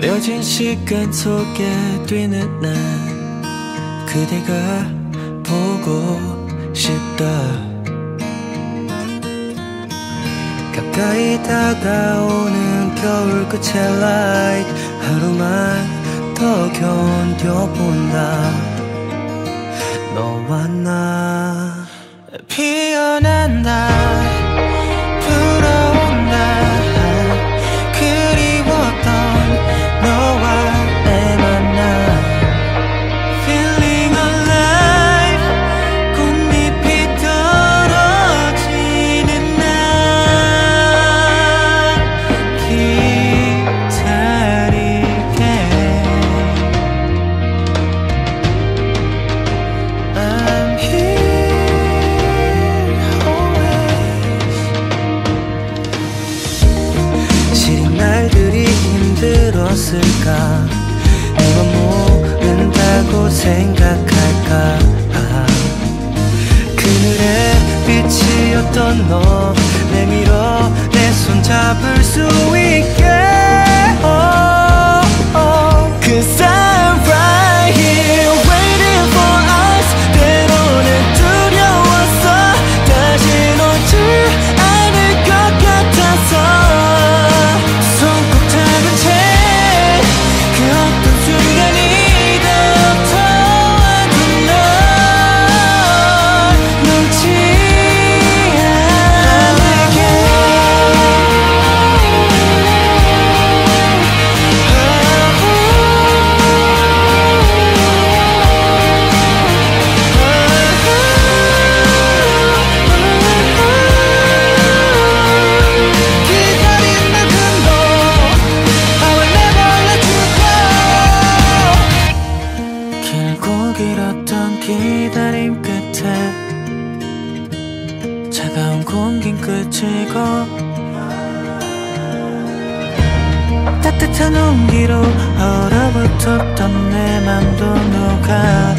느껴진 시간 속에 뛰는 난 그대가 보고 싶다. 가까이 다가오는 겨울 끝의 라이트 하루만 더 견뎌본다. 너와 나 피어난 날 힘들었을까? 내가 모른다고 생각할까? 그늘의 빛이었던 너 내밀어 내 손 잡을 수 있게 기다림 끝에 차가운 공긴 끝이고 따뜻한 온기로 얼어붙었던 내 맘도 녹아